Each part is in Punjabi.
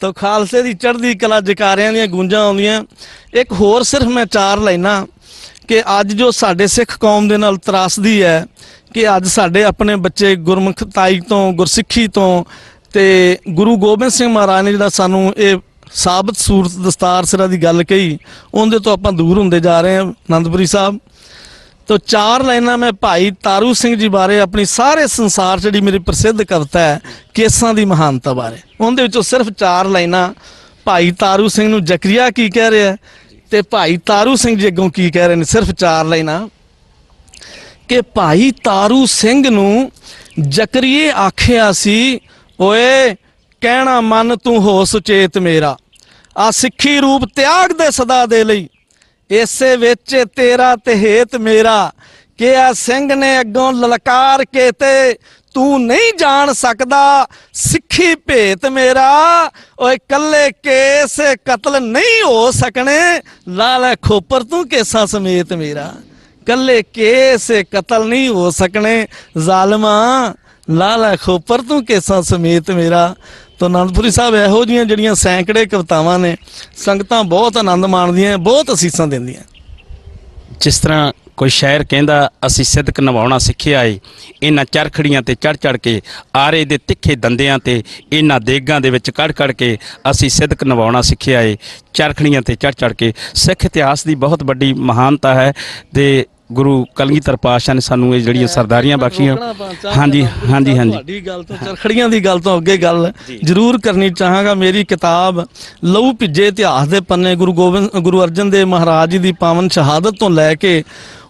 ਤਾਂ ਖਾਲਸੇ ਦੀ ਚੜ੍ਹਦੀ ਕਲਾ ਜਕਾਰਿਆਂ ਦੀਆਂ ਗੂੰਜਾਂ ਆਉਂਦੀਆਂ। ਇੱਕ ਹੋਰ ਸਿਰਫ ਮੈਂ ਚਾਰ ਲੈਣਾ ਕਿ ਅੱਜ ਜੋ ਸਾਡੇ ਸਿੱਖ ਕੌਮ ਦੇ ਨਾਲ ਤਰਾਸਦੀ ਹੈ ਕਿ ਅੱਜ ਸਾਡੇ ਆਪਣੇ ਬੱਚੇ ਗੁਰਮੁਖਤਾਈ ਤੋਂ, ਗੁਰਸਿੱਖੀ ਤੋਂ ਤੇ ਗੁਰੂ ਗੋਬਿੰਦ ਸਿੰਘ ਮਹਾਰਾਜ ਨੇ ਜਿਹੜਾ ਸਾਨੂੰ ਇਹ ਸਾਬਤ ਸੂਰਤ ਦਸਤਾਰ ਸਿਰਾ ਦੀ ਗੱਲ ਕਹੀ, ਉਹਦੇ ਤੋਂ ਆਪਾਂ ਦੂਰ ਹੁੰਦੇ ਜਾ ਰਹੇ ਹਾਂ। ਆਨੰਦਪੁਰੀ ਸਾਹਿਬ ਤੋ ਚਾਰ ਲਾਈਨਾਂ ਮੈਂ ਭਾਈ ਤਾਰੂ ਸਿੰਘ ਜੀ ਬਾਰੇ ਆਪਣੀ ਸਾਰੇ ਸੰਸਾਰ ਜਿਹੜੀ ਮੇਰੀ ਪ੍ਰਸਿੱਧ ਕਵਿਤਾ ਹੈ, ਕੇਸਾਂ ਦੀ ਮਹਾਨਤਾ ਬਾਰੇ। ਉਹਦੇ ਵਿੱਚੋਂ ਸਿਰਫ ਚਾਰ ਲਾਈਨਾਂ ਭਾਈ ਤਾਰੂ ਸਿੰਘ ਨੂੰ ਜ਼ਕਰੀਆ ਕੀ ਕਹਿ ਰਿਹਾ ਹੈ ਤੇ ਭਾਈ ਤਾਰੂ ਸਿੰਘ ਜੀ ਅੱਗੋਂ ਕੀ ਕਹਿ ਰਹੇ ਨੇ, ਸਿਰਫ ਚਾਰ ਲਾਈਨਾਂ। ਕਿ ਭਾਈ ਤਾਰੂ ਸਿੰਘ ਨੂੰ ਜ਼ਕਰੀਏ ਆਖਿਆ ਸੀ, ਓਏ, ਕਹਿਣਾ ਮਨ ਤੂੰ ਹੋ ਸੁਚੇਤ ਮੇਰਾ। ਆ ਸਿੱਖੀ ਰੂਪ ਤਿਆਗ ਦੇ ਸਦਾ ਦੇ ਲਈ। ਇਸੇ ਵਿੱਚ ਤੇਰਾ ਤੇ ਹੇਤ ਮੇਰਾ ਕਿਹਾ ਸਿੰਘ ਨੇ ਅੱਗੋਂ ਲਲਕਾਰ ਕੇ ਤੇ ਤੂੰ ਨਹੀਂ ਜਾਣ ਸਕਦਾ, ਸਿੱਖੀ ਭੇਤ ਮੇਰਾ। ਓਏ ਕੱਲੇ ਕੇਸ ਕਤਲ ਨਹੀਂ ਹੋ ਸਕਣੇ, ਲਾਲਾ ਖੋਪਰ ਤੂੰ ਕੇਸਾਂ ਸਮੇਤ ਮੇਰਾ। ਕੱਲੇ ਕੇਸ ਕਤਲ ਨਹੀਂ ਹੋ ਸਕਣੇ, ਜ਼ਾਲਮਾ, ਲਾਲਾ ਖੋਪਰ ਤੂੰ ਕੇਸਾਂ ਸਮੇਤ ਮੇਰਾ। ਤਾਂ ਅਨੰਦਪੁਰੀ ਸਾਹਿਬ ਇਹੋ ਜੀਆਂ ਜਿਹੜੀਆਂ ਸੈਂਕੜੇ ਕਵਿਤਾਵਾਂ ਨੇ, ਸੰਗਤਾਂ ਬਹੁਤ ਆਨੰਦ ਮਾਣਦੀਆਂ, ਬਹੁਤ ਅਸੀਸਾਂ ਦਿੰਦੀਆਂ। ਜਿਸ ਤਰ੍ਹਾਂ ਕੋਈ ਸ਼ਾਇਰ ਕਹਿੰਦਾ, ਅਸੀਂ ਸਿੱਧਕ ਨਿਭਾਉਣਾ ਸਿੱਖਿਆ ਏ। ਇਹਨਾਂ ਚਰਖੜੀਆਂ ਤੇ ਚੜ ਚੜ ਕੇ, ਆਰੇ ਦੇ ਤਿੱਖੇ ਦੰਦਿਆਂ ਤੇ, ਇਹਨਾਂ ਦੇਗਾਂ ਦੇ ਵਿੱਚ ਕੜ ਕੜ ਕੇ, ਅਸੀਂ ਸਿੱਧਕ ਨਿਭਾਉਣਾ ਸਿੱਖਿਆ ਏ। ਚਰਖੜੀਆਂ ਤੇ ਚੜ ਚੜ ਕੇ, ਸਿੱਖ ਇਤਿਹਾਸ ਦੀ ਬਹੁਤ ਵੱਡੀ ਮਹਾਨਤਾ ਹੈ। ਤੇ ਗੁਰੂ ਕਲਗੀਧਰ ਪਾਤਸ਼ਾਹ ਨੇ ਸਾਨੂੰ ਇਹ ਜਿਹੜੀਆਂ ਸਰਦਾਰੀਆਂ ਬਖਸ਼ੀਆਂ। ਹਾਂਜੀ ਹਾਂਜੀ ਹਾਂਜੀ। ਤੁਹਾਡੀ ਗੱਲ ਤੋਂ ਚਰਖੜੀਆਂ ਦੀ ਗੱਲ ਤੋਂ ਅੱਗੇ ਗੱਲ ਜ਼ਰੂਰ ਕਰਨੀ ਚਾਹਾਂਗਾ। ਮੇਰੀ ਕਿਤਾਬ ਲਹੂ ਭਿੱਜੇ ਇਤਿਹਾਸ ਦੇ ਪੰਨੇ ਗੁਰੂ ਗੋਬਿੰਦ ਗੁਰੂ ਅਰਜਨ ਦੇਵ ਮਹਾਰਾਜ ਜੀ ਦੀ ਪਾਵਨ ਸ਼ਹਾਦਤ ਤੋਂ ਲੈ ਕੇ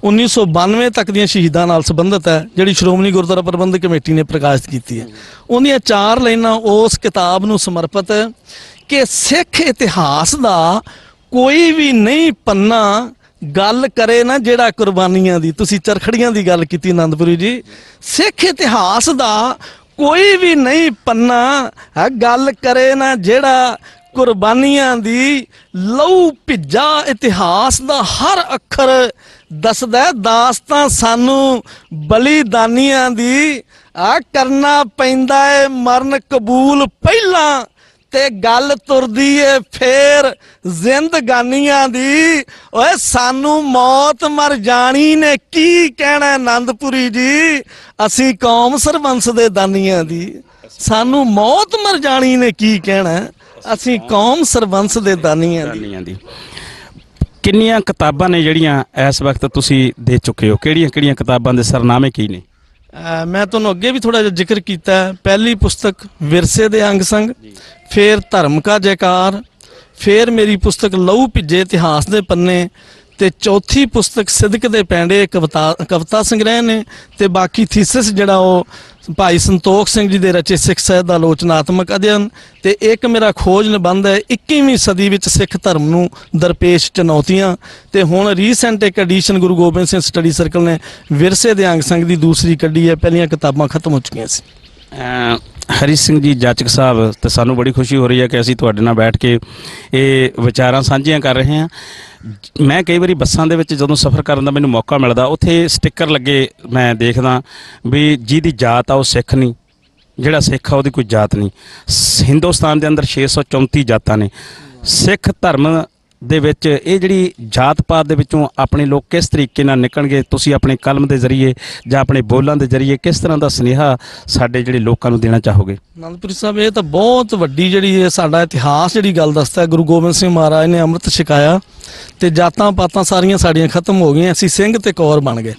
1992 ਤੱਕ ਦੀਆਂ ਸ਼ਹੀਦਾਂ ਨਾਲ ਸੰਬੰਧਿਤ ਹੈ ਜਿਹੜੀ ਸ਼੍ਰੋਮਣੀ ਗੁਰਦੁਆਰਾ ਪ੍ਰਬੰਧਕ ਕਮੇਟੀ ਨੇ ਪ੍ਰਕਾਸ਼ਿਤ ਕੀਤੀ ਹੈ। ਉਹਦੀਆਂ ਚਾਰ ਲਾਈਨਾਂ ਉਸ ਕਿਤਾਬ ਨੂੰ ਸਮਰਪਿਤ ਕਿ ਸਿੱਖ ਇਤਿਹਾਸ ਦਾ ਕੋਈ ਵੀ ਨਹੀਂ ਪੰਨਾ ਗੱਲ ਕਰੇ ਨਾ ਜਿਹੜਾ ਕੁਰਬਾਨੀਆਂ ਦੀ, ਤੁਸੀਂ ਚਰਖੜੀਆਂ ਦੀ ਗੱਲ ਕੀਤੀ ਆਨੰਦਪੁਰੀ ਜੀ। ਸਿੱਖ ਇਤਿਹਾਸ ਦਾ ਕੋਈ ਵੀ ਨਹੀਂ ਪੰਨਾ, ਹੈ, ਗੱਲ ਕਰੇ ਨਾ ਜਿਹੜਾ ਕੁਰਬਾਨੀਆਂ ਦੀ ਲਹੂ ਭਿੱਜਾ ਇਤਿਹਾਸ ਦਾ ਹਰ ਅੱਖਰ ਦੱਸਦਾ ਹੈ। ਦਾਸਤਾਂ ਸਾਨੂੰ ਬਲੀਦਾਨੀਆਂ ਦੀ ਆ ਕਰਨਾ ਪੈਂਦਾ ਏ ਮਰਨ ਕਬੂਲ ਪਹਿਲਾਂ। ਤੇ ਗੱਲ ਤੁਰਦੀ ਏ ਫੇਰ ਜ਼ਿੰਦਗਾਨੀਆਂ ਦੀ। ਓਏ ਸਾਨੂੰ ਮੌਤ ਮਰ ਜਾਣੀ ਨੇ, ਕੀ ਕਹਿਣਾ ਆਨੰਦਪੁਰੀ ਜੀ? ਅਸੀਂ ਕੌਮ ਸਰਬੰਸ ਦੇ ਦਾਨੀਆਂ ਦੀ। ਸਾਨੂੰ ਮੌਤ ਮਰ ਜਾਣੀ ਨੇ, ਕੀ ਕਹਿਣਾ? ਅਸੀਂ ਕੌਮ ਸਰਬੰਸ ਦੇ ਦਾਨੀਆਂ ਦੀ। ਕਿੰਨੀਆਂ ਕਿਤਾਬਾਂ ਨੇ ਜਿਹੜੀਆਂ ਇਸ ਵਕਤ ਤੁਸੀਂ ਦੇ ਚੁੱਕੇ ਹੋ? ਕਿਹੜੀਆਂ ਕਿਹੜੀਆਂ ਕਿਤਾਬਾਂ ਦੇ ਸਰਨਾਮੇ ਕੀ ਨੇ? ਮੈਂ ਤੁਹਾਨੂੰ ਅੱਗੇ ਵੀ ਥੋੜਾ ਜਿਹਾ ਜ਼ਿਕਰ ਕੀਤਾ ਪਹਿਲੀ ਪੁਸਤਕ ਵਿਰਸੇ ਦੇ ਅੰਗ ਸੰਗ ਫਿਰ ਧਰਮ ਕਾ ਜੈਕਾਰ ਫਿਰ ਮੇਰੀ ਪੁਸਤਕ ਲਹੂ ਭਿੱਜੇ ਇਤਿਹਾਸ ਦੇ ਪੰਨੇ ਤੇ ਚੌਥੀ ਪੁਸਤਕ ਸਿਦਕ ਦੇ ਪੈਂਡੇ ਕਵਿਤਾ ਕਵਿਤਾ ਸੰਗ੍ਰਹਿ ਨੇ ਤੇ ਬਾਕੀ ਥੀਸਿਸ ਜਿਹੜਾ ਉਹ ਭਾਈ ਸੰਤੋਖ ਸਿੰਘ ਜੀ ਦੇ ਰਚੇ ਸਿੱਖ ਸਾਹਿਤ ਦਾ ਆਲੋਚਨਾਤਮਕ ਅਧਿਐਨ ਤੇ ਇੱਕ ਮੇਰਾ ਖੋਜ ਨਿਬੰਧ ਹੈ 21ਵੀਂ ਸਦੀ ਵਿੱਚ ਸਿੱਖ ਧਰਮ ਨੂੰ ਦਰਪੇਸ਼ ਚੁਣੌਤੀਆਂ ਤੇ ਹੁਣ ਰੀਸੈਂਟ ਇੱਕ addition Guru Gobind Singh study circle ਨੇ ਵਿਰਸੇ ਦੇ ਅੰਗ ਸੰਗ ਦੀ ਦੂਸਰੀ ਕੱਢੀ ਹੈ, ਪਹਿਲੀਆਂ ਕਿਤਾਬਾਂ ਖਤਮ ਹੋ ਚੁੱਕੀਆਂ ਸੀ। ਹਰੀ ਸਿੰਘ ਜੀ, ਜਾਚਕ ਸਾਹਿਬ, ਤੇ ਸਾਨੂੰ ਬੜੀ ਖੁਸ਼ੀ ਹੋ ਰਹੀ ਹੈ ਕਿ ਅਸੀਂ ਤੁਹਾਡੇ ਨਾਲ ਬੈਠ ਕੇ ਇਹ ਵਿਚਾਰਾਂ ਸਾਂਝੀਆਂ ਕਰ ਰਹੇ ਹਾਂ। ਮੈਂ ਕਈ ਵਾਰੀ ਬੱਸਾਂ ਦੇ ਵਿੱਚ ਜਦੋਂ ਸਫ਼ਰ ਕਰਨ ਦਾ ਮੈਨੂੰ ਮੌਕਾ ਮਿਲਦਾ, ਉੱਥੇ ਸਟicker ਲੱਗੇ ਮੈਂ ਦੇਖਦਾ ਵੀ ਜਿਹਦੀ ਜਾਤ ਆ ਉਹ ਸਿੱਖ ਨਹੀਂ। ਜਿਹੜਾ ਸਿੱਖ ਆ ਉਹਦੀ ਕੋਈ ਜਾਤ ਨਹੀਂ। ਸ- ਹਿੰਦੁਸਤਾਨ ਦੇ ਅੰਦਰ 634 ਜਾਤਾਂ ਨੇ। ਸਿੱਖ ਧਰਮ ਦੇ ਵਿੱਚ ਇਹ ਜਿਹੜੀ ਜਾਤ ਪਾਤ ਦੇ ਵਿੱਚੋਂ ਆਪਣੇ ਲੋਕ ਕਿਸ ਤਰੀਕੇ ਨਾਲ ਨਿਕਲਣਗੇ, ਤੁਸੀਂ ਆਪਣੇ ਕਲਮ ਦੇ ਜ਼ਰੀਏ ਜਾਂ ਆਪਣੇ ਬੋਲਾਂ ਦੇ ਜ਼ਰੀਏ ਕਿਸ ਤਰ੍ਹਾਂ ਦਾ ਸੁਨੇਹਾ ਸਾਡੇ ਜਿਹੜੇ ਲੋਕਾਂ ਨੂੰ ਦੇਣਾ ਚਾਹੋਗੇ? ਅਨੰਦਪੁਰੀ ਸਾਹਿਬ, ਇਹ ਤਾਂ ਬਹੁਤ ਵੱਡੀ ਜਿਹੜੀ ਹੈ ਸਾਡਾ ਇਤਿਹਾਸ ਜਿਹੜੀ ਗੱਲ ਦੱਸਦਾ ਗੁਰੂ ਗੋਬਿੰਦ ਸਿੰਘ ਮਹਾਰਾਜ ਨੇ ਅੰਮ੍ਰਿਤ ਛਕਾਇਆ। ਤੇ ਜਾਤਾਂ ਪਾਤਾਂ ਸਾਰੀਆਂ ਸਾਡੀਆਂ ਖਤਮ ਹੋ ਗਈਆਂ ਅਸੀਂ ਸਿੰਘ ਤੇ ਕੌਰ ਬਣ ਗਏ।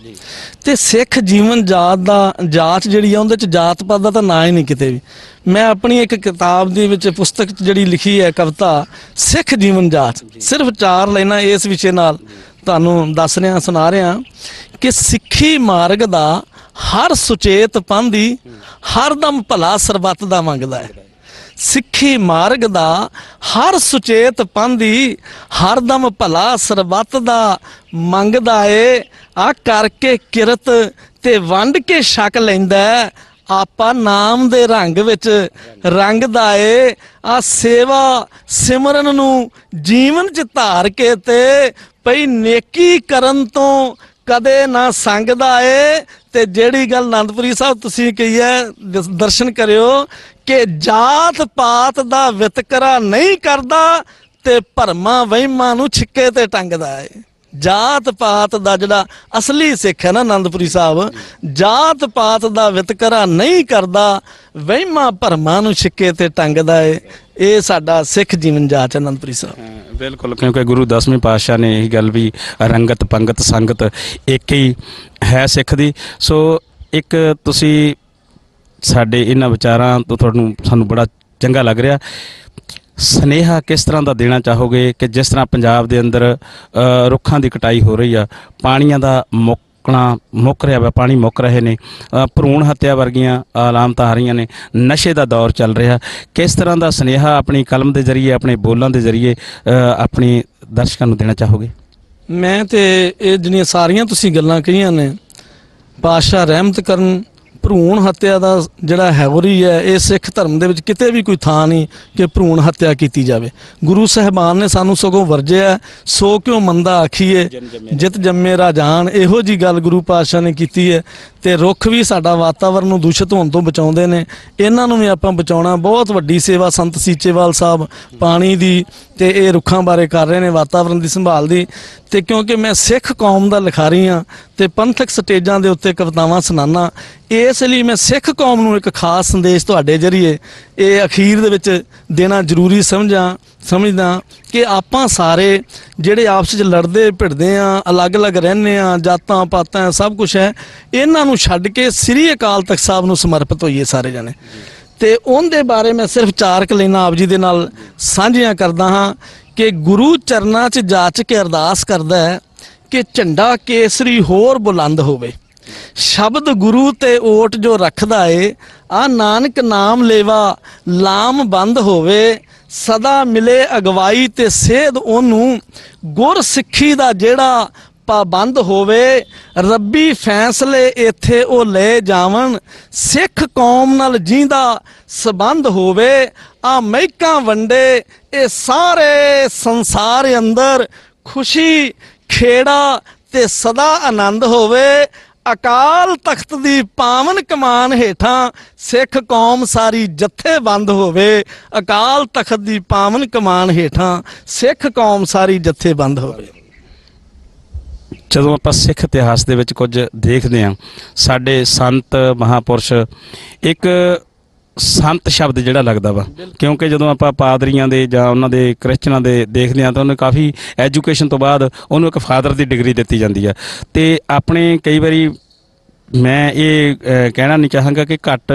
ਤੇ ਸਿੱਖ ਜੀਵਨ ਜਾਤ ਦਾ ਜਾਤ ਜਿਹੜੀ ਆ ਉਹਦੇ ਚ ਜਾਤ ਪਾਤ ਦਾ ਤਾਂ ਨਾਂ ਹੀ ਨਹੀਂ ਕਿਤੇ ਵੀ। ਮੈਂ ਆਪਣੀ ਇੱਕ ਕਿਤਾਬ ਦੇ ਵਿੱਚ ਪੁਸਤਕ ਜਿਹੜੀ ਲਿਖੀ ਹੈ ਕਵਿਤਾ ਸਿੱਖ ਜੀਵਨ ਜਾਤ। ਸਿਰਫ ਚਾਰ ਲਾਈਨਾਂ ਇਸ ਵਿਸ਼ੇ ਨਾਲ ਤੁਹਾਨੂੰ ਦੱਸ ਰਿਹਾ ਸੁਣਾ ਰਿਹਾ ਕਿ ਸਿੱਖੀ ਮਾਰਗ ਦਾ ਹਰ ਸੁਚੇਤ ਪੰਧੀ ਹਰਦਮ ਭਲਾ ਸਰਬੱਤ ਦਾ ਮੰਗਦਾ ਹੈ। ਸਿੱਖੀ ਮਾਰਗ ਦਾ ਹਰ ਸੁਚੇਤ ਪੰਦੀ ਹਰਦਮ ਭਲਾ ਸਰਬੱਤ ਦਾ ਮੰਗਦਾ ਏ। ਆ ਕਰਕੇ ਕਿਰਤ ਤੇ ਵੰਡ ਕੇ ਛਕ ਲੈਂਦਾ ਹੈ। ਆਪਾ ਨਾਮ ਦੇ ਰੰਗ ਵਿੱਚ ਰੰਗਦਾ ਏ। ਆ ਸੇਵਾ ਸਿਮਰਨ ਨੂੰ ਜੀਵਨ ਚ ਧਾਰ ਕੇ ਤੇ ਪਈ ਨੇਕੀ ਕਰਨ ਤੋਂ ਕਦੇ ਨਾ ਸੰਗਦਾ ਏ। ਤੇ ਜਿਹੜੀ ਗੱਲ ਆਨੰਦਪੁਰੀ ਸਾਹਿਬ ਤੁਸੀਂ ਕਹੀ ਹੈ ਦਰਸ਼ਨ ਕਰਿਓ ਕਿ ਜਾਤ ਪਾਤ ਦਾ ਵਿਤਕਰਾ ਨਹੀਂ ਕਰਦਾ ਤੇ ਭਰਮਾਂ ਵਹਿਮਾਂ ਨੂੰ ਛਿੱਕੇ ਤੇ ਟੰਗਦਾ ਹੈ ਜਾਤ ਪਾਤ ਦਾ ਜਿਹੜਾ ਅਸਲੀ ਸਿੱਖ ਹੈ ਨਾ ਆਨੰਦਪੁਰੀ ਸਾਹਿਬ, ਜਾਤ ਪਾਤ ਦਾ ਵਿਤਕਰਾ ਨਹੀਂ ਕਰਦਾ, ਵਹਿਮਾਂ ਭਰਮਾਂ ਨੂੰ ਛਿੱਕੇ ਤੇ ਟੰਗਦਾ ਏ। ਇਹ ਸਾਡਾ ਸਿੱਖ ਜੀਵਨ ਜਾਚ ਹੈ ਸਾਹਿਬ। ਬਿਲਕੁਲ ਕਿਉਂਕਿ ਗੁਰੂ ਦਸਵੇਂ ਪਾਤਸ਼ਾਹ ਨੇ ਇਹ ਗੱਲ ਵੀ ਰੰਗਤ ਪੰਗਤ ਸੰਗਤ ਇੱਕ ਹੀ ਹੈ ਸਿੱਖ ਦੀ। ਸੋ ਇੱਕ ਤੁਸੀਂ ਸਾਡੇ ਇਹਨਾਂ ਵਿਚਾਰਾਂ ਤੋਂ ਤੁਹਾਨੂੰ ਸਾਨੂੰ ਬੜਾ ਚੰਗਾ ਲੱਗ ਰਿਹਾ। ਸਨੇਹਾ ਕਿਸ ਤਰ੍ਹਾਂ ਦਾ ਦੇਣਾ ਚਾਹੋਗੇ ਕਿ ਜਿਸ ਤਰ੍ਹਾਂ ਪੰਜਾਬ ਦੇ ਅੰਦਰ ਅ, ਰੁੱਖਾਂ ਦੀ ਕਟਾਈ ਹੋ ਰਹੀ ਆ ਪਾਣੀਆਂ ਦਾ ਮੁੱਖ ਮੁੱਕਣਾ ਮੁੱਕ ਰਿਹਾ ਵਾ, ਪਾਣੀ ਮੁੱਕ ਰਹੇ ਨੇ। ਭਰੂਣ ਹੱਤਿਆ ਵਰਗੀਆਂ ਆਲਾਮਤਾਂ ਆ ਰਹੀਆਂ ਨੇ। ਨਸ਼ੇ ਦਾ ਦੌਰ ਚੱਲ ਰਿਹਾ। ਕਿਸ ਤਰ੍ਹਾਂ ਦਾ ਸਨੇਹਾ ਆਪਣੀ ਕਲਮ ਦੇ ਜ਼ਰੀਏ, ਆਪਣੇ ਬੋਲਾਂ ਦੇ ਜ਼ਰੀਏ ਆਪਣੇ ਦਰਸ਼ਕਾਂ ਨੂੰ ਦੇਣਾ ਚਾਹੋਗੇ? ਮੈਂ ਤੇ ਇਹ ਜਿਹੜੀਆਂ ਸਾਰੀਆਂ ਤੁਸੀਂ ਗੱਲਾਂ ਕਹੀਆਂ ਨੇ ਪਾਸ਼ਾ ਰਹਿਮਤ ਕਰਨ ਭਰੂਣ ਹੱਤਿਆ ਦਾ ਜਿਹੜਾ ਹੈਵਰੀ ਹੈ ਇਹ ਸਿੱਖ ਧਰਮ ਦੇ ਵਿੱਚ ਕਿਤੇ ਵੀ ਕੋਈ ਥਾਂ ਨਹੀਂ ਕਿ ਭਰੂਣ ਹੱਤਿਆ ਕੀਤੀ ਜਾਵੇ। ਗੁਰੂ ਸਾਹਿਬਾਨ ਨੇ ਸਾਨੂੰ ਸਗੋਂ ਵਰਜਿਆ ਸੋ ਕਿਉ ਮੰਦਾ ਆਖੀਏ ਜਿਤ ਜੰਮੇ ਰਾਜਾਨ ਇਹੋ ਜੀ ਗੱਲ ਗੁਰੂ ਪਾਤਸ਼ਾਹ ਨੇ ਕੀਤੀ ਹੈ। ਤੇ ਰੁੱਖ ਵੀ ਸਾਡਾ ਵਾਤਾਵਰਨ ਨੂੰ ਦੂਸ਼ਿਤ ਹੋਣ ਤੋਂ ਬਚਾਉਂਦੇ ਨੇ। ਇਹਨਾਂ ਨੂੰ ਵੀ ਆਪਾਂ ਬਚਾਉਣਾ। ਬਹੁਤ ਵੱਡੀ ਸੇਵਾ ਸੰਤ ਸੀਚੇਵਾਲ ਸਾਹਿਬ ਪਾਣੀ ਦੀ ਤੇ ਇਹ ਰੁੱਖਾਂ ਬਾਰੇ ਕਰ ਰਹੇ ਨੇ, ਵਾਤਾਵਰਨ ਦੀ ਸੰਭਾਲ ਦੀ। ਤੇ ਕਿਉਂਕਿ ਮੈਂ ਸਿੱਖ ਕੌਮ ਦਾ ਲਿਖਾਰੀ ਆ ਤੇ ਪੰਥਕ ਸਟੇਜਾਂ ਦੇ ਉੱਤੇ ਕਵਿਤਾਵਾਂ ਸੁਣਾਨਾ, ਇਸ ਲਈ ਮੈਂ ਸਿੱਖ ਕੌਮ ਨੂੰ ਇੱਕ ਖਾਸ ਸੰਦੇਸ਼ ਤੁਹਾਡੇ ਜਰੀਏ, ਇਹ ਅਖੀਰ ਦੇ ਵਿੱਚ ਦੇਣਾ ਜ਼ਰੂਰੀ ਸਮਝਾਂ। ਸਮਝਦਾ ਕਿ ਆਪਾਂ ਸਾਰੇ ਜਿਹੜੇ ਆਪਸ ਵਿੱਚ ਲੜਦੇ, ਭਿੜਦੇ ਆ, ਅਲੱਗ-ਅਲੱਗ ਰਹਿੰਦੇ ਆ, ਜਾਤਾਂ, ਪਾਤਾਂ, ਸਭ ਕੁਝ ਹੈ, ਇਹਨਾਂ ਨੂੰ ਛੱਡ ਕੇ ਸ੍ਰੀ ਅਕਾਲ ਤਖਤ ਸਾਹਿਬ ਨੂੰ ਸਮਰਪਿਤ ਹੋਈਏ ਸਾਰੇ ਜਣੇ। ਤੇ ਉਹਦੇ ਬਾਰੇ ਮੈਂ ਸਿਰਫ ਚਾਰ ਕਲੇਨਾ ਆਪ ਜੀ ਦੇ ਨਾਲ ਸਾਂਝੀਆਂ ਕਰਦਾ ਹਾਂ ਕਿ ਗੁਰੂ ਚਰਨਾਂ 'ਚ ਜਾਚ ਕੇ ਅਰਦਾਸ ਕਰਦਾ ਹੈ ਕਿ ਝੰਡਾ ਕੇਸਰੀ ਹੋਰ ਬੁਲੰਦ ਹੋਵੇ। ਸ਼ਬਦ ਗੁਰੂ ਤੇ ਓਟ ਜੋ ਰੱਖਦਾ ਏ, ਆ ਨਾਨਕ ਨਾਮ ਲੇਵਾ, ਲਾਮ ਬੰਦ ਹੋਵੇ ਸਦਾ ਮਿਲੇ ਅਗਵਾਈ ਤੇ ਸੇਧ ਉਹਨੂੰ ਗੁਰ ਸਿੱਖੀ ਦਾ ਜਿਹੜਾ ਪਾਬੰਦ ਹੋਵੇ, ਰੱਬੀ ਫੈਸਲੇ ਇੱਥੇ ਉਹ ਲੈ ਜਾਵਣ, ਸਿੱਖ ਕੌਮ ਨਾਲ ਜਿੰਦਾ ਸਬੰਧ ਹੋਵੇ, ਆ ਮਹਿਕਾਂ ਵੰਡੇ, ਇਹ ਸਾਰੇ ਸੰਸਾਰ ਅੰਦਰ ਖੁਸ਼ੀ, ਖੇੜਾ ਤੇ ਸਦਾ ਆਨੰਦ ਹੋਵੇ ਅਕਾਲ ਤਖਤ ਦੀ ਪਾਵਨ ਕਮਾਨ ਹੇਠਾਂ ਸਿੱਖ ਕੌਮ ਸਾਰੀ ਜਥੇਬੰਦ ਹੋਵੇ, ਅਕਾਲ ਤਖਤ ਦੀ ਪਾਵਨ ਕਮਾਨ ਹੇਠਾਂ ਸਿੱਖ ਕੌਮ ਸਾਰੀ ਜਥੇਬੰਦ ਹੋਵੇ। ਜਦੋਂ ਆਪਾਂ ਸਿੱਖ ਇਤਿਹਾਸ ਦੇ ਵਿੱਚ ਕੁਝ ਦੇਖਦੇ ਹਾਂ, ਸਾਡੇ ਸੰਤ ਮਹਾਪੁਰਸ਼ ਇੱਕ ਸੰਤ ਸ਼ਬਦ ਜਿਹੜਾ ਲੱਗਦਾ ਵਾ। ਕਿਉਂਕਿ ਜਦੋਂ ਆਪਾਂ ਪਾਦਰੀਆਂ ਦੇ ਜਾਂ ਉਹਨਾਂ ਦੇ ਕ੍ਰਿਸਚਨਾਂ ਦੇ ਦੇਖਦੇ ਹਾਂ ਤਾਂ ਉਹਨੂੰ ਕਾਫੀ ਐਜੂਕੇਸ਼ਨ ਤੋਂ ਬਾਅਦ ਉਹਨੂੰ ਇੱਕ ਫਾਦਰ ਦੀ ਡਿਗਰੀ ਦਿੱਤੀ ਜਾਂਦੀ ਆ। ਤੇ ਆਪਣੇ ਕਈ ਵਾਰੀ ਮੈਂ ਇਹ ਕਹਿਣਾ ਨਹੀਂ ਚਾਹਾਂਗਾ ਕਿ ਘੱਟ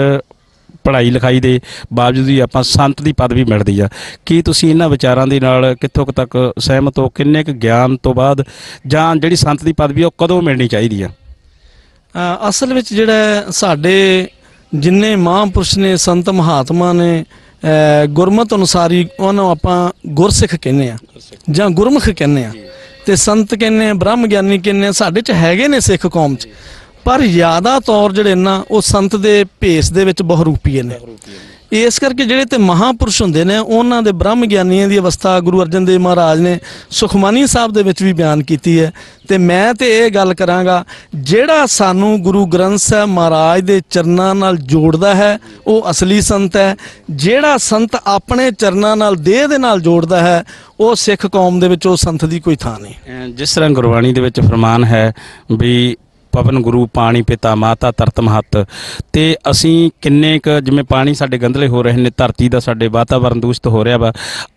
ਪੜ੍ਹਾਈ ਲਿਖਾਈ ਦੇ ਬਾਵਜੂਦ ਵੀ ਆਪਾਂ ਸੰਤ ਦੀ ਪਦਵੀ ਮਿਲਦੀ ਆ। ਕੀ ਤੁਸੀਂ ਇਹਨਾਂ ਵਿਚਾਰਾਂ ਦੇ ਨਾਲ ਕਿੱਥੋਂ ਕੁ ਤੱਕ ਸਹਿਮਤ ਹੋ? ਕਿੰਨੇ ਕੁ ਗਿਆਨ ਤੋਂ ਬਾਅਦ ਜਾਂ ਜਿਹੜੀ ਸੰਤ ਦੀ ਪਦਵੀ ਉਹ ਕਦੋਂ ਮਿਲਣੀ ਚਾਹੀਦੀ ਆ? ਅਸਲ ਵਿੱਚ ਜਿਹੜਾ ਸਾਡੇ ਜਿੰਨੇ ਮਹਾਂਪੁਰਸ਼ ਨੇ ਸੰਤ ਮਹਾਤਮਾ ਨੇ ਅ, ਗੁਰਮਤ ਅਨੁਸਾਰੀ ਉਹਨਾਂ ਨੂੰ ਆਪਾਂ ਗੁਰਸਿੱਖ ਕਹਿੰਦੇ ਆ ਜਾਂ ਗੁਰਮੁਖ ਕਹਿੰਦੇ ਆ ਤੇ ਸੰਤ ਕਹਿੰਦੇ ਆ ਬ੍ਰਹਮ ਗਿਆਨੀ ਕਹਿੰਦੇ ਆ ਸਾਡੇ ਚ ਹੈਗੇ ਨੇ ਸਿੱਖ ਕੌਮ ਚ। ਪਰ ਜ਼ਿਆਦਾ ਤੌਰ ਜਿਹੜੇ ਨਾ ਉਹ ਸੰਤ ਦੇ ਭੇਸ ਦੇ ਵਿੱਚ ਬਹੁਰੂਪੀਏ ਨੇ। ਇਸ ਕਰਕੇ ਜਿਹੜੇ ਤੇ ਮਹਾਪੁਰਸ਼ ਹੁੰਦੇ ਨੇ, ਉਹਨਾਂ ਦੇ ਬ੍ਰਹਮ ਗਿਆਨੀਆਂ ਦੀ ਅਵਸਥਾ ਗੁਰੂ ਅਰਜਨ ਦੇਵ ਮਹਾਰਾਜ ਨੇ ਸੁਖਮਾਨੀ ਸਾਹਿਬ ਦੇ ਵਿੱਚ ਵੀ ਬਿਆਨ ਕੀਤੀ ਹੈ। ਤੇ ਮੈਂ ਤੇ ਇਹ ਗੱਲ ਕਰਾਂਗਾ, ਜਿਹੜਾ ਸਾਨੂੰ ਗੁਰੂ ਗ੍ਰੰਥ ਸਾਹਿਬ ਮਹਾਰਾਜ ਦੇ ਚਰਨਾਂ ਨਾਲ ਜੋੜਦਾ ਹੈ, ਉਹ ਅਸਲੀ ਸੰਤ ਹੈ। ਜਿਹੜਾ ਸੰਤ ਆਪਣੇ ਚਰਨਾਂ ਨਾਲ, ਦੇਹ ਦੇ ਨਾਲ ਜੋੜਦਾ ਹੈ, ਉਹ ਸਿੱਖ ਕੌਮ ਦੇ ਵਿੱਚ, ਉਹ ਸੰਤ ਦੀ ਕੋਈ ਥਾਂ ਨਹੀਂ। ਜਿਸ ਤਰ੍ਹਾਂ ਗੁਰਬਾਣੀ ਦੇ ਵਿੱਚ ਫਰਮਾਨ ਹੈ ਵੀ ਪਵਨ ਗੁਰੂ, ਪਾਣੀ ਪਿਤਾ, ਮਾਤਾ ਤਰਤ ਮਹਤ। ਤੇ ਅਸੀਂ ਕਿੰਨੇ ਕ ਜਿਵੇਂ ਪਾਣੀ ਸਾਡੇ ਗੰਧਲੇ ਹੋ ਰਹੇ ਨੇ, ਧਰਤੀ ਦਾ ਸਾਡੇ ਵਾਤਾਵਰਣ ਦੂਸ਼ਿਤ ਹੋ ਰਿਹਾ ਵਾ,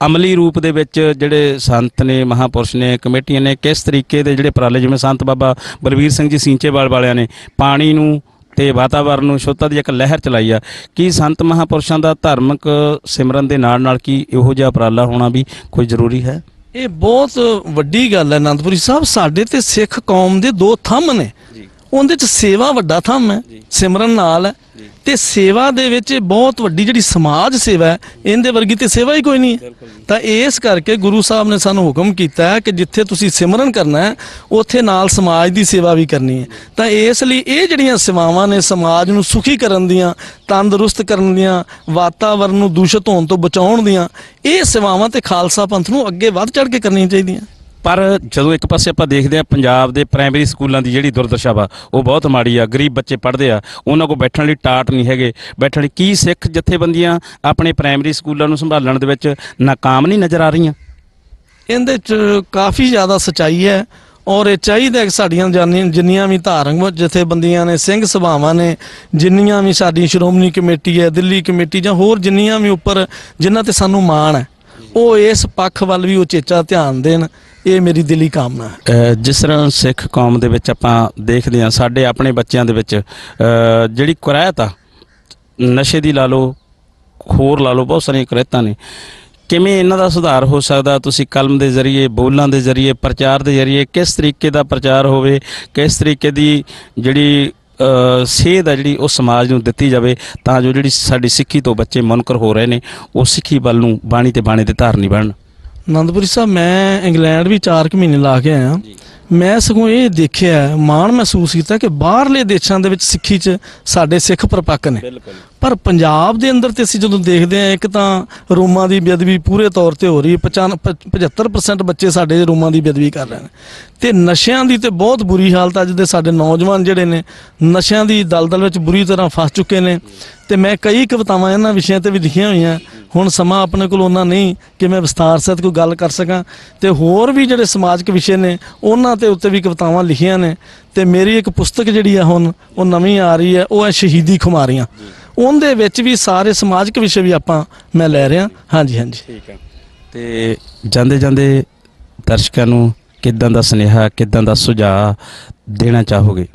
ਅਮਲੀ ਰੂਪ ਦੇ ਵਿੱਚ ਜਿਹੜੇ ਸੰਤ ਨੇ, ਮਹਾਪੁਰਸ਼ ਨੇ, ਕਮੇਟੀਆਂ ਨੇ, ਕਿਸ ਤਰੀਕੇ ਦੇ ਜਿਹੜੇ ਉਪਰਾਲੇ, ਜਿਵੇਂ ਸੰਤ ਬਾਬਾ ਬਲਵੀਰ ਸਿੰਘ ਜੀ ਸਿੰਚੇਵਾਲ ਵਾਲਿਆਂ ਨੇ ਪਾਣੀ ਨੂੰ ਤੇ ਵਾਤਾਵਰਨ ਨੂੰ ਸ਼ੁੱਧਤਾ ਦੀ ਇੱਕ ਲਹਿਰ ਚਲਾਈ ਆ, ਕੀ ਸੰਤ ਮਹਾਪੁਰਸ਼ਾਂ ਦਾ ਧਾਰਮਿਕ ਸਿਮਰਨ ਦੇ ਨਾਲ ਨਾਲ ਕੀ ਇਹੋ ਜਿਹਾ ਉਪਰਾਲਾ ਹੋਣਾ ਵੀ ਕੋਈ ਜ਼ਰੂਰੀ ਹੈ? ਇਹ ਬਹੁਤ ਵੱਡੀ ਗੱਲ ਹੈ ਅਨੰਦਪੁਰੀ ਸਾਹਿਬ, ਸਾਡੇ ਤੇ ਸਿੱਖ ਕੌਮ ਦੇ ਦੋ ਥੰਮ ਨੇ। ਉਹਦੇ ਚ ਸੇਵਾ ਵੱਡਾ ਥੰਮ ਹੈ ਸਿਮਰਨ ਨਾਲ ਹੈ। ਤੇ ਸੇਵਾ ਦੇ ਵਿੱਚ ਬਹੁਤ ਵੱਡੀ ਜਿਹੜੀ ਸਮਾਜ ਸੇਵਾ ਹੈ ਇਹਦੇ ਵਰਗੀ ਤੇ ਸੇਵਾ ਹੀ ਕੋਈ ਨਹੀਂ ਹੈ। ਤਾਂ ਇਸ ਕਰਕੇ ਗੁਰੂ ਸਾਹਿਬ ਨੇ ਸਾਨੂੰ ਹੁਕਮ ਕੀਤਾ ਹੈ ਕਿ ਜਿੱਥੇ ਤੁਸੀਂ ਸਿਮਰਨ ਕਰਨਾ ਹੈ ਉੱਥੇ ਨਾਲ ਸਮਾਜ ਦੀ ਸੇਵਾ ਵੀ ਕਰਨੀ ਹੈ। ਤਾਂ ਇਸ ਲਈ ਇਹ ਜਿਹੜੀਆਂ ਸੇਵਾਵਾਂ ਨੇ ਸਮਾਜ ਨੂੰ ਸੁਖੀ ਕਰਨ ਦੀਆਂ ਤੰਦਰੁਸਤ ਕਰਨ ਦੀਆਂ ਵਾਤਾਵਰਣ ਨੂੰ ਦੂਸ਼ਿਤ ਹੋਣ ਤੋਂ ਬਚਾਉਣ ਦੀਆਂ ਇਹ ਸੇਵਾਵਾਂ ਤੇ ਖਾਲਸਾ ਪੰਥ ਨੂੰ ਅੱਗੇ ਵੱਧ ਚੜ ਕੇ ਕਰਨੀਆਂ ਚਾਹੀਦੀਆਂ। ਪਰ ਜਦੋਂ ਇੱਕ ਪਾਸੇ ਆਪਾਂ ਦੇਖਦੇ ਆ ਪੰਜਾਬ ਦੇ ਪ੍ਰਾਇਮਰੀ ਸਕੂਲਾਂ ਦੀ ਜਿਹੜੀ ਦੁਰਦਸ਼ਾ ਵਾ, ਉਹ ਬਹੁਤ ਮਾੜੀ ਆ, ਗਰੀਬ ਬੱਚੇ ਪੜ੍ਹਦੇ ਆ, ਉਹਨਾਂ ਕੋਲ ਬੈਠਣ ਲਈ ਟਾਟ ਨਹੀਂ ਹੈਗੇ। ਬੈਠਣ ਲਈ ਕੀ ਸਿੱਖ ਜਥੇਬੰਦੀਆਂ ਆਪਣੇ ਪ੍ਰਾਇਮਰੀ ਸਕੂਲਾਂ ਨੂੰ ਸੰਭਾਲਣ ਦੇ ਵਿੱਚ ਨਾਕਾਮ ਨਹੀਂ ਨਜ਼ਰ ਆ ਰਹੀਆਂ? ਇਹਦੇ ਚ ਕਾਫੀ ਜ਼ਿਆਦਾ ਸਚਾਈ ਹੈ ਔਰ ਇਹ ਚਾਹੀਦਾ ਕਿ ਸਾਡੀਆਂ ਜਾਨੀ- ਜਿੰਨੀਆਂ ਵੀ ਧਾਰਮਿਕ ਜਥੇਬੰਦੀਆਂ ਨੇ, ਸਿੰਘ ਸਭਾਵਾਂ ਨੇ, ਜਿੰਨੀਆਂ ਵੀ ਸਾਡੀ ਸ਼੍ਰੋਮਣੀ ਕਮੇਟੀ ਹੈ, ਦਿੱਲੀ ਕਮੇਟੀ ਜਾਂ ਹੋਰ ਜਿੰਨੀਆਂ ਵੀ ਉੱਪਰ, ਜਿਨ੍ਹਾਂ ਤੇ ਸਾਨੂੰ ਮਾਣ ਹੈ। ਉਹ ਇਸ ਪੱਖ ਵੱਲ ਵੀ ਉਚੇਚਾ ਧਿਆਨ ਦੇਣ, ਇਹ ਮੇਰੀ ਦਿਲੀ ਕਾਮਨਾ ਹੈ। ਜਿਸ ਤਰ੍ਹਾਂ ਸਿੱਖ ਕੌਮ ਦੇ ਵਿੱਚ ਆਪਾਂ ਦੇਖਦੇ ਹਾਂ, ਸਾਡੇ ਆਪਣੇ ਬੱਚਿਆਂ ਦੇ ਵਿੱਚ ਜਿਹੜੀ ਕੁਰਾਇਤ ਆ, ਨਸ਼ੇ ਦੀ ਲਾ ਲਓ ਹੋਰ ਲਾ ਲਓ, ਬਹੁਤ ਸਾਰੀਆਂ ਕੁਰਾਇਤਾਂ ਨੇ। ਕਿਵੇਂ ਇਹਨਾਂ ਦਾ ਸੁਧਾਰ ਹੋ ਸਕਦਾ? ਤੁਸੀਂ ਕਲਮ ਦੇ ਜ਼ਰੀਏ, ਬੋਲਾਂ ਦੇ ਜ਼ਰੀਏ, ਪ੍ਰਚਾਰ ਦੇ ਜ਼ਰੀਏ ਕਿਸ ਤਰੀਕੇ ਦਾ ਪ੍ਰਚਾਰ ਹੋਵੇ, ਕਿਸ ਤਰੀਕੇ ਦੀ ਜਿਹੜੀ ਸੇਧ ਆ ਜਿਹੜੀ ਉਹ ਸਮਾਜ ਨੂੰ ਦਿੱਤੀ ਜਾਵੇ ਤਾਂ ਜੋ ਜਿਹੜੀ ਸਾਡੀ ਸਿੱਖੀ ਤੋਂ ਬੱਚੇ ਮੁਨਕਰ ਹੋ ਰਹੇ ਨੇ, ਉਹ ਸਿੱਖੀ ਵੱਲ ਨੂੰ ਬਾਣੀ ਤੇ ਬਾਣੇ ਦੇ ਧਾਰਨੀ ਬਣਨ। ਆਨੰਦਪੁਰੀ ਸਾਹਿਬ ਮੈਂ ਇੰਗਲੈਂਡ ਵੀ 4 ਕੁ ਮਹੀਨੇ ਲਾ ਕੇ ਆਇਆ। ਮੈਂ ਸਗੋਂ ਇਹ ਦੇਖਿਆ ਮਾਣ ਮਹਿਸੂਸ ਕੀਤਾ ਕਿ ਬਾਹਰਲੇ ਦੇਸ਼ਾਂ ਦੇ ਵਿੱਚ ਸਿੱਖੀ 'ਚ ਸਾਡੇ ਸਿੱਖ ਪਰਪੱਕ ਨੇ। ਪਰ ਪੰਜਾਬ ਦੇ ਅੰਦਰ ਤੇ ਅਸੀਂ ਜਦੋਂ ਦੇਖਦੇ ਹਾਂ ਇੱਕ ਤਾਂ ਰੋਮਾਂ ਦੀ ਬੇਅਦਬੀ ਪੂਰੇ ਤੌਰ ਤੇ ਹੋ ਰਹੀ ਹੈ। 95 75% ਬੱਚੇ ਸਾਡੇ ਰੋਮਾਂ ਦੀ ਬੇਅਦਬੀ ਕਰ ਰਹੇ ਨੇ। ਤੇ ਨਸ਼ਿਆਂ ਦੀ ਤੇ ਬਹੁਤ ਬੁਰੀ ਹਾਲਤ ਅੱਜ ਦੇ ਸਾਡੇ ਨੌਜਵਾਨ ਜਿਹੜੇ ਨੇ ਨਸ਼ਿਆਂ ਦੀ ਦਲਦਲ ਵਿੱਚ ਬੁਰੀ ਤਰ੍ਹਾਂ ਫਸ ਚੁੱਕੇ ਨੇ। ਤੇ ਮੈਂ ਕਈ ਕਵਿਤਾਵਾਂ ਇਹਨਾਂ ਵਿਸ਼ਿਆਂ ਤੇ ਵੀ ਲਿਖੀਆਂ ਹੋਈਆਂ। ਹੁਣ ਸਮਾਂ ਆਪਣੇ ਕੋਲ ਉਹਨਾਂ ਨਹੀਂ ਕਿ ਮੈਂ ਵਿਸਤਾਰ ਸਹਿਤ ਕੋਈ ਗੱਲ ਕਰ ਸਕਾਂ। ਤੇ ਹੋਰ ਵੀ ਜਿਹੜੇ ਸਮਾਜਿਕ ਵਿਸ਼ੇ ਨੇ, ਉਹਨਾਂ ਤੇ ਉੱਤੇ ਵੀ ਕਵਿਤਾਵਾਂ ਲਿਖੀਆਂ ਨੇ। ਤੇ ਮੇਰੀ ਇੱਕ ਪੁਸਤਕ ਜਿਹੜੀ ਆ ਹੁਣ, ਉਹ ਨਵੀਂ ਆ ਰਹੀ ਹੈ, ਉਹ ਹੈ ਸ਼ਹੀਦੀ ਖੁਮਾਰੀਆਂ। ਉਹਦੇ ਵਿੱਚ ਵੀ ਸਾਰੇ ਸਮਾਜਿਕ ਵਿਸ਼ੇ ਵੀ ਆਪਾਂ, ਮੈਂ ਲੈ ਰਿਹਾ। ਹਾਂਜੀ ਹਾਂਜੀ। ਠੀਕ ਹੈ। ਤੇ ਜਾਂਦੇ ਜਾਂਦੇ ਦਰਸ਼ਕਾਂ ਨੂੰ ਕਿੱਦਾਂ ਦਾ ਸੁਨੇਹਾ, ਕਿੱਦਾਂ ਦਾ ਸੁਝਾਅ ਦੇਣਾ ਚਾਹੋਗੇ?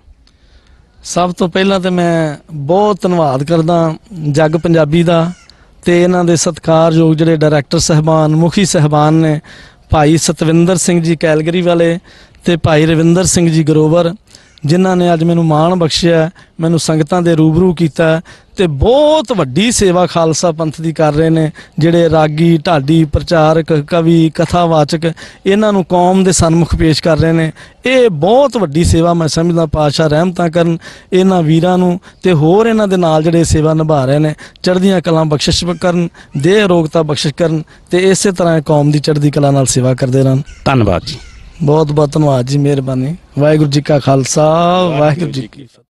ਸਭ ਤੋਂ ਪਹਿਲਾਂ ਤੇ ਮੈਂ ਬਹੁਤ ਧੰਨਵਾਦ ਕਰਦਾ ਜੱਗ ਪੰਜਾਬੀ ਦਾ ਤੇ ਇਹਨਾਂ ਦੇ ਸਤਿਕਾਰਯੋਗ ਜਿਹੜੇ ਡਾਇਰੈਕਟਰ ਸਹਿਬਾਨ, ਮੁਖੀ ਸਹਿਬਾਨ ਨੇ, ਭਾਈ ਸਤਵਿੰਦਰ ਸਿੰਘ ਜੀ ਕੈਲਗਰੀ ਵਾਲੇ ਤੇ ਭਾਈ ਰਵਿੰਦਰ ਸਿੰਘ ਜੀ ਗਰੋਵਰ। ਜਿਨ੍ਹਾਂ ਨੇ ਅੱਜ ਮੈਨੂੰ ਮਾਣ ਬਖਸ਼ਿਆ, ਮੈਨੂੰ ਸੰਗਤਾਂ ਦੇ ਰੂਬਰੂ ਕੀਤਾ ਤੇ ਬਹੁਤ ਵੱਡੀ ਸੇਵਾ ਖਾਲਸਾ ਪੰਥ ਦੀ ਕਰ ਰਹੇ ਨੇ, ਜਿਹੜੇ ਰਾਗੀ, ਢਾਡੀ, ਪ੍ਰਚਾਰਕ, ਕਵੀ, ਕਥਾਵਾਚਕ, ਇਹਨਾਂ ਨੂੰ ਕੌਮ ਦੇ ਸਨਮੁਖ ਪੇਸ਼ ਕਰ ਰਹੇ ਨੇ। ਇਹ ਬਹੁਤ ਵੱਡੀ ਸੇਵਾ ਮੈਂ ਸਮਝਦਾ ਪਾਤਸ਼ਾਹ ਰਹਿਮਤਾਂ ਕਰਨ ਇਹਨਾਂ ਵੀਰਾਂ ਨੂੰ ਤੇ ਹੋਰ ਇਹਨਾਂ ਦੇ ਨਾਲ ਜਿਹੜੇ ਸੇਵਾ ਨਿਭਾ ਰਹੇ ਨੇ, ਚੜ੍ਹਦੀਆਂ ਕਲਾਂ ਬਖਸ਼ਿਸ਼ ਕਰਨ, ਦੇਹ ਰੋਗਤਾ ਬਖਸ਼ਿਸ਼ ਕਰਨ ਤੇ ਇਸੇ ਤਰ੍ਹਾਂ ਕੌਮ ਦੀ ਚੜ੍ਹਦੀ ਕਲਾ ਨਾਲ ਸੇਵਾ ਕਰਦੇ ਰਹਿਣ। ਧੰਨਵਾਦ ਜੀ। ਬਹੁਤ ਬਹੁਤ ਧੰਨਵਾਦ ਜੀ ਮਿਹਰਬਾਨੀ। ਵਾਹਿਗੁਰੂ ਜੀ ਕਾ ਖਾਲਸਾ ਵਾਹਿਗੁਰੂ ਜੀ ਕੀ ਫਤਿਹ।